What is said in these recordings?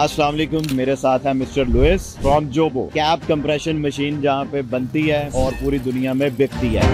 अस्सलाम वालेकुम, मेरे साथ है mister Louis from Jobo. Cab compression machine जहाँ पे बनती है और पूरी दुनिया में बिकती है।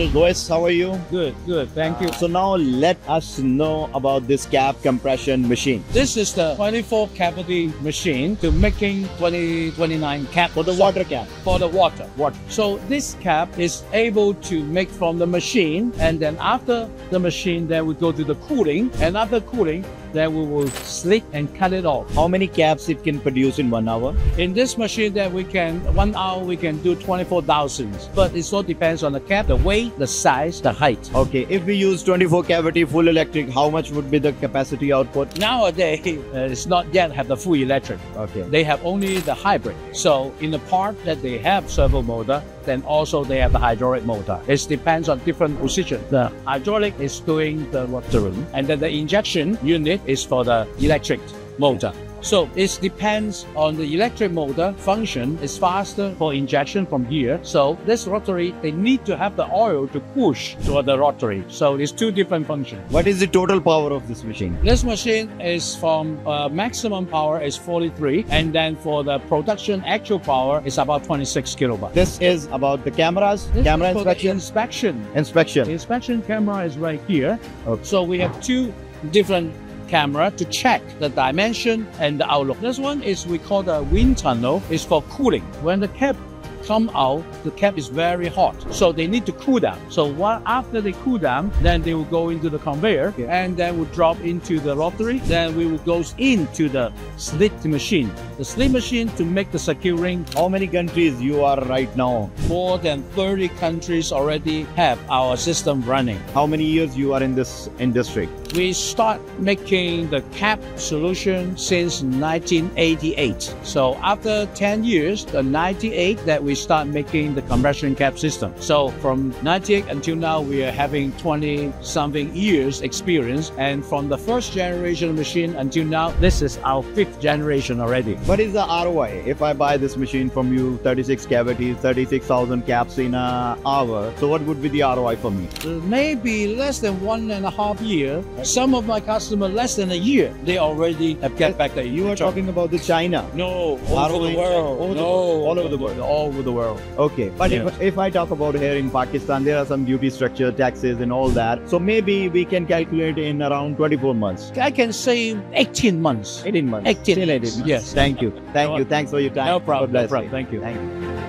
Mr. Louis. How are you? Good, good. Thank you. So now let us know about this cap compression machine This is the 24 cavity machine to making 20, 29 cap for the So- water cap. for the water. What? So this cap is able to make from the machine and then after the machine then we go to the cooling and after cooling then we will slit and cut it off. How many caps it can produce in one hour? In this machine that we can one hour we can do 24,000 but it all depends on the cap, the weight, the size, the height. Okay, if we use 24 cavity full electric, how much would be the capacity output? Nowadays uh, it's not yet have the full electric. Okay. they have only the hybrid. So in the part that they have servo motor, then also they have the hydraulic motor. It depends on different position. The hydraulic is doing the rotary, and then the injection unit is for the electric motor. So it depends on the electric motor function is faster for injection from here. So this rotary, they need to have the oil to push toward the rotary. So it's two different functions. What is the total power of this machine? This machine is from uh, maximum power is 43, and then for the production actual power is about 26 kilowatt. This is about the cameras, This camera is for the inspection, inspection. inspection. The inspection camera is right here. Okay. So we have two different camera to check the dimension and the outlook. This one is we call the wind tunnel. It's for cooling. When the cap come out, the cap is very hot. So they need to cool down. So what after they cool down, then they will go into the conveyor and then will drop into the rotary. Then we will go into the slit machine. The slit machine to make the securing How many countries you are right now? more than 30 countries already have our system running. How many years you are in this industry? We start making the cap solution since 1988. So after 10 years, the 98 that we start making the compression cap system. So from 98 until now, we are having 20 something years experience. And from the first generation machine until now, this is our fifth generation already. What is the ROI if I buy this machine from you? 36 cavities, 36,000 caps in an hour. So what would be the ROI for me? Uh, maybe less than one and a half year. Some of my customers less than a year, they already have get back the You are talking about the China. No, all over the world. all over the- no, all over the world. All over the world. Okay, but Yeah. if, if I talk about here in Pakistan, there are some duty structure, taxes, and all that. So maybe we can calculate in around 24 months. I can say 18 months. 18 months. 18 Still 18 months, yes. Thank you. Thank No- you. Thanks for your time. No problem. No problem. Thank you. Thank you.